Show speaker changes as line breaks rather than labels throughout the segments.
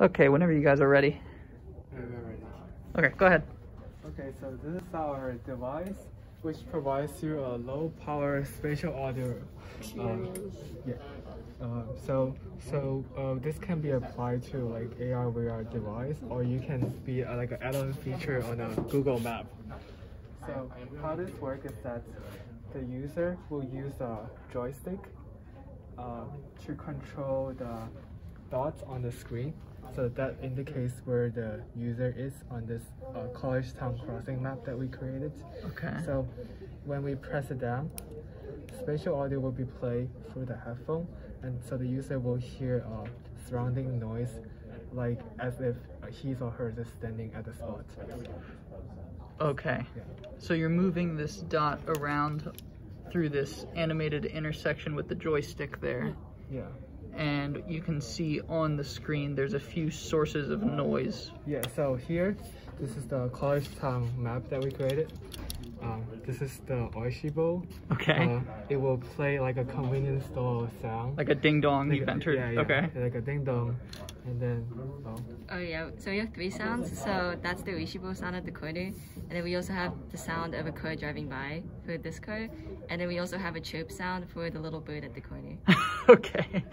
Okay, whenever you guys are ready. Okay, go ahead.
Okay, so this is our device which provides you a low power spatial audio. Um, yeah. Uh, so so uh, this can be applied to like AR VR device, or you can be uh, like an add-on feature on a Google Map. So how this works is that the user will use a joystick uh, to control the dots on the screen. So that indicates where the user is on this uh, Collegetown Crossing map that we created.
Okay.
So when we press it down, spatial audio will be played through the headphone, and so the user will hear uh, surrounding noise, like as if he's or her is standing at the spot.
Okay.
Yeah.
So you're moving this dot around through this animated intersection with the joystick there.
Yeah.
And you can see on the screen there's a few sources of noise.
Yeah. So here, this is the college town map that we created. Um, this is the Oishibo.
Okay.
Uh, it will play like a convenience store sound.
Like a ding dong
Like
you've entered.
Yeah, yeah.
Okay.
Like a ding dong, and then oh,
Oh yeah, so we have three sounds. So that's the Oishibo sound at the corner, and then we also have the sound of a car driving by for this car, and then we also have a chirp sound for the little bird at the corner.
okay.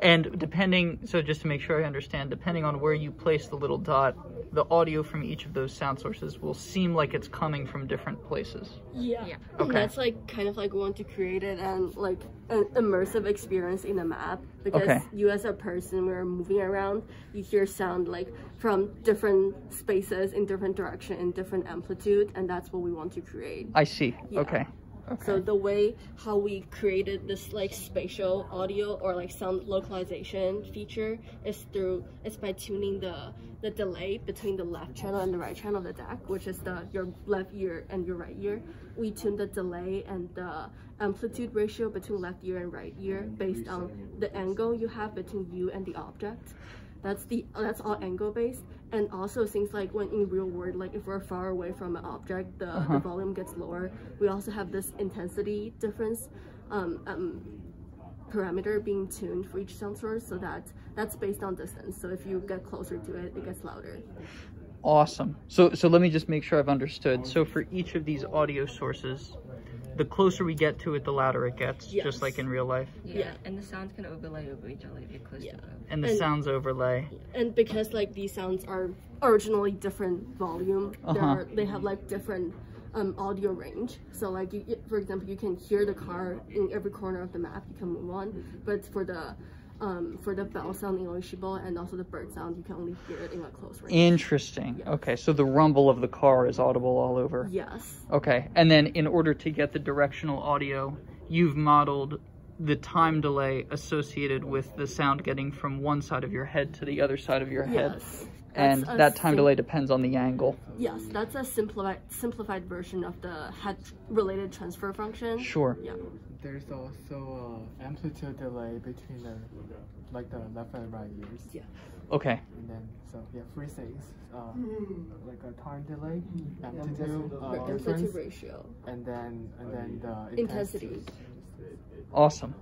And depending, so just to make sure I understand, depending on where you place the little dot, the audio from each of those sound sources will seem like it's coming from different places.
Yeah.
Yeah.
Okay.
That's like kind of like we want to create it and like an immersive experience in the map because
Okay.
you as a person you're moving around, you hear sound like from different spaces in different direction in different amplitude and that's what we want to create.
I see.
Yeah.
Okay. Okay.
So the way how we created this like spatial audio or like sound localization feature is through is by tuning the the delay between the left channel and the right channel of the DAC, which is the your left ear and your right ear. We tune the delay and the amplitude ratio between left ear and right ear based on the angle you have between you and the object. That's the that's all angle based, and also things like when in real world, like if we're far away from an object, the,
Uh-huh.
the volume gets lower. We also have this intensity difference um, um, parameter being tuned for each sound source, so that that's based on distance. So if you get closer to it, it gets louder.
Awesome. So so let me just make sure I've understood. So for each of these audio sources, the closer we get to it, the louder it gets, just like in real life.
Yeah,
Yeah.
and the sounds can overlay over each other if you're close
Yeah.
to them.
And the
And-
sounds overlay.
And because like these sounds are originally different volume,
Uh-huh.
they're they have like different um, audio range. So like you, you- for example, you can hear the car in every corner of the map you can move on, but for the um, for the bell sound in Oishibo and also the bird sound, you can only hear it in a close range.
Interesting.
Yes.
Okay, so the rumble of the car is audible all over.
yes.
Okay, and then in order to get the directional audio, you've modeled the time delay associated with the sound getting from one side of your head to the other side of your head.
Yes.
And
That's
that time delay depends on the angle.
Yes, that's a simplified simplified version of the head related transfer function.
Sure.
Yeah.
there's also uh, amplitude delay between the like the left and right ears.
Yeah.
Okay.
And then so yeah, three things. Uh, like a time delay, amplitude uh,
Amplitude
difference,
ratio.
and then and then the
Intensity.
Awesome.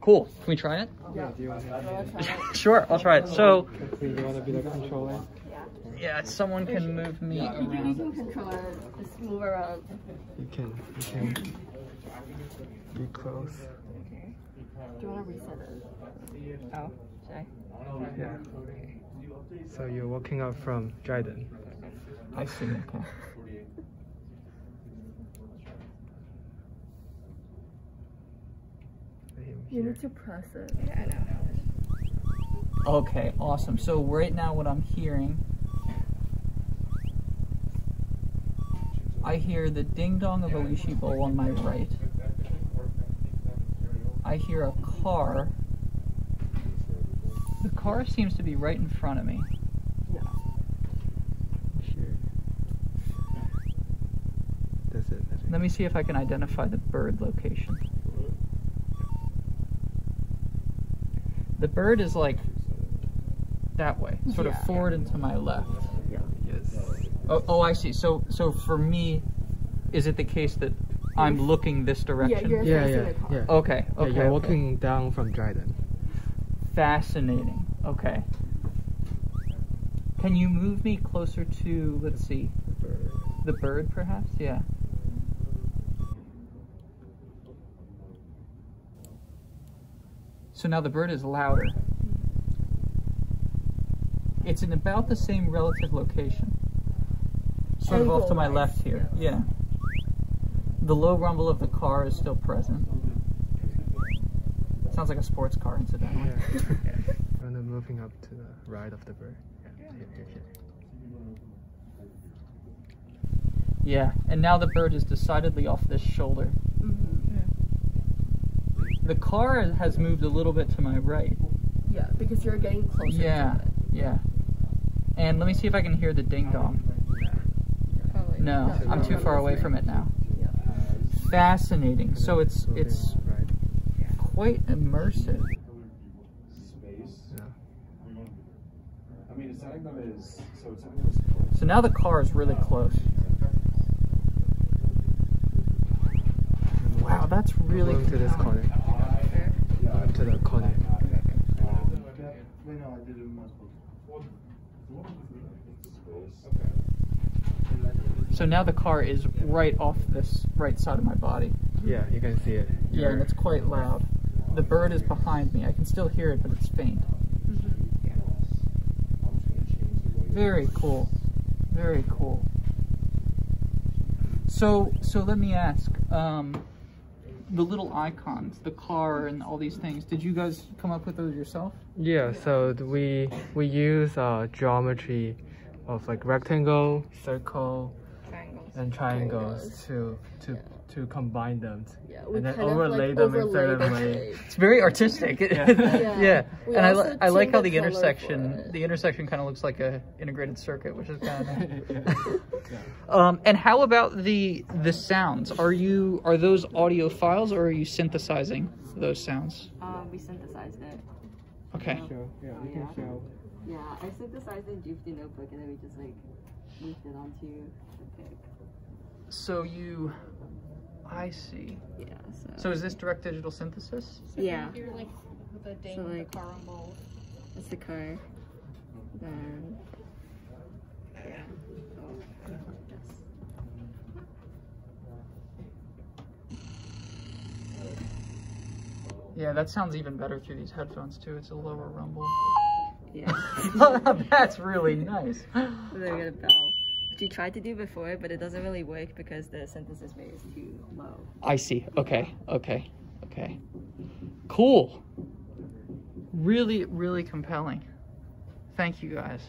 Cool. Can we try it?
Yeah. Do you want to?
sure, I'll try it. So,
you want to be the controller?
yeah, someone can move me
You
around.
can control it. Just move around.
You can. You can. Be close. Okay.
Do you want to reset it?
Oh, should I?
Yeah. So you're walking up from Dryden.
I see. Okay.
You need to press it.
Okay, awesome. So right now what I'm hearing I hear the ding dong of Oishibo on my right. I hear a car. The car seems to be right in front of me.
Yeah.
Sure. That's it.
Let me see if I can identify the bird location. The bird is like that way, sort
Yeah.
of forward and to my left.
Yeah.
Yes.
Oh, oh, I see. So, so for me, is it the case that I'm looking this
Yeah,
direction?
you're
Yeah, yeah, yeah.
Okay.
Yeah,
Okay.
you're
okay.
walking down from Dryden.
Fascinating. Okay. Can you move me closer to, let's see,
Bird.
the bird perhaps? Yeah. So now the bird is louder. It's in about the same relative location. Sort of off to my left here. Yeah. The low rumble of the car is still present. Sounds like a sports car, incidentally.
Yeah. and then moving up to the right of the bird. Yeah.
Yeah, and now the bird is decidedly off this shoulder. The car has moved a little bit to my right.
Yeah, because you're getting closer.
Yeah,
To it.
yeah. And let me see if I can hear the ding dong. No,
No,
I'm too far away from it now. Fascinating. So it's it's quite immersive.
space.
Yeah.
I mean, it's setting them is so it's setting them as close.
So now the car is really close. Wow, that's really
Moving to this corner. To the corner.
So now the car is right off this right side of my body.
Yeah, you can see it.
Yeah, and it's quite loud. The bird is behind me. I can still hear it, but it's faint. Very cool. Very cool. So, so let me ask, um, the little icons, the car, and all these things. Did you guys come up with those yourself?
Yeah, so we we use uh, geometry of like rectangle, circle. And triangles
Triangles.
to to to combine them.
Yeah,
and then
kind of
overlay
like
them in
overlay
certain way.
It's very artistic.
Yeah.
yeah.
We
And I, li- I like how
the
the intersection, the intersection kind of looks like a integrated circuit, which is kind of nice. Um, and how about the the sounds? Are you are those audio files or are you synthesizing those sounds?
Um, we synthesized it.
Okay.
Show, yeah, we can show.
Yeah, I synthesized it in Jupyter Notebook and then we just like moved it onto the PIC.
So you, I see.
Yeah, so.
So is this direct digital synthesis?
yeah,
You're like with a ding
So, like-
the car rumble.
that's the car. Then. Yeah. Oh, yes.
Yeah, that sounds even better through these headphones too. It's a lower rumble.
Yeah.
That's really nice.
So then we got a bell. We tried to do before, but it doesn't really work because the synthesis rate is too low.
I see. Okay. Okay. Okay. Cool. Really, really compelling. Thank you guys.